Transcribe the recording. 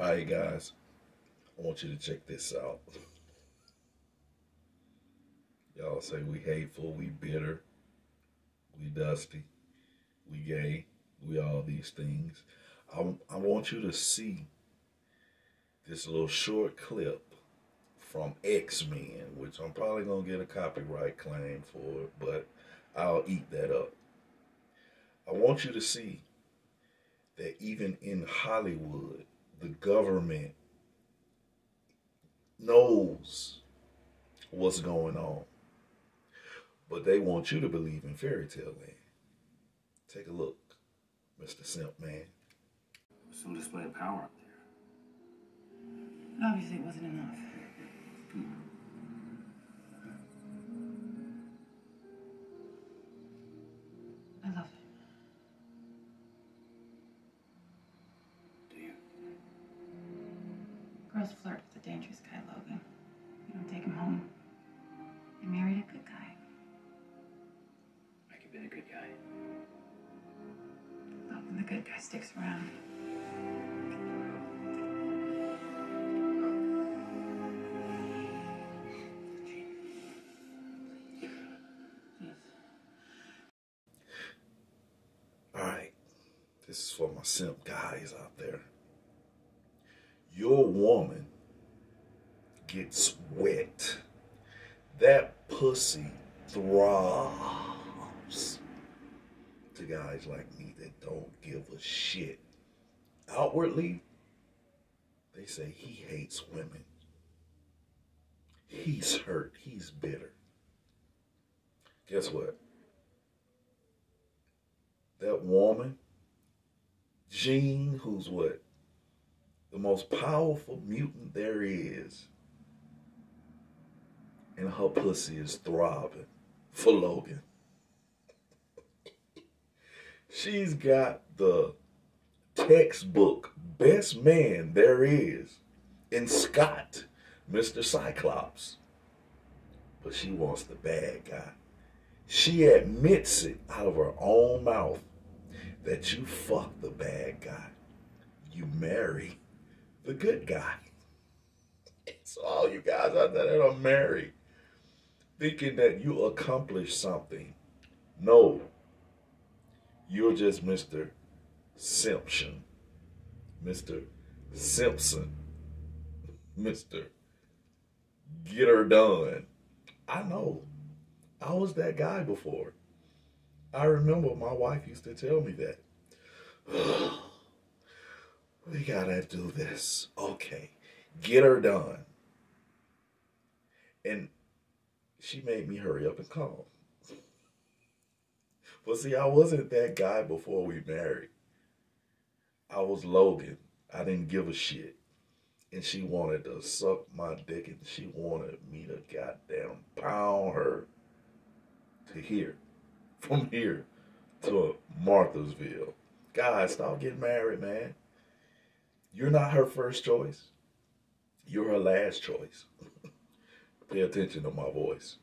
Alright, guys. I want you to check this out. Y'all say we hateful, we bitter, we dusty, we gay, we all these things. I, I want you to see this little short clip from X-Men, which I'm probably going to get a copyright claim for, but I'll eat that up. I want you to see that even in Hollywood, the government knows what's going on. But they want you to believe in fairy tale land. Take a look, Mr. Simp Man. Some display of power up there. Obviously, it wasn't enough. Hmm. I love him. Girls flirt with a dangerous guy, Logan. You don't take him home. You married a good guy. I could be a good guy. Logan, the good guy sticks around. Alright, this is for my simp guys out there. Your woman gets wet. That pussy throbs to guys like me that don't give a shit. Outwardly, they say he hates women. He's hurt. He's bitter. Guess what? That woman, Jean, who's what? The most powerful mutant there is. And her pussy is throbbing for Logan. She's got the textbook best man there is in Scott, Mr. Cyclops. But she wants the bad guy. She admits it out of her own mouth that you fuck the bad guy. You marry the good guy. So all you guys out there that are married, thinking that you accomplished something. No. You're just Mr. Simpson. Mr. Simpson. Mr. Get her done. I know. I was that guy before. I remember my wife used to tell me that. we gotta do this. Okay. Get her done. And she made me hurry up and come. But see, I wasn't that guy before we married. I was Logan. I didn't give a shit. And she wanted to suck my dick and she wanted me to goddamn pound her to here. From here to Marthasville. Guys, stop getting married, man. You're not her first choice. You're her last choice. Pay attention to my voice.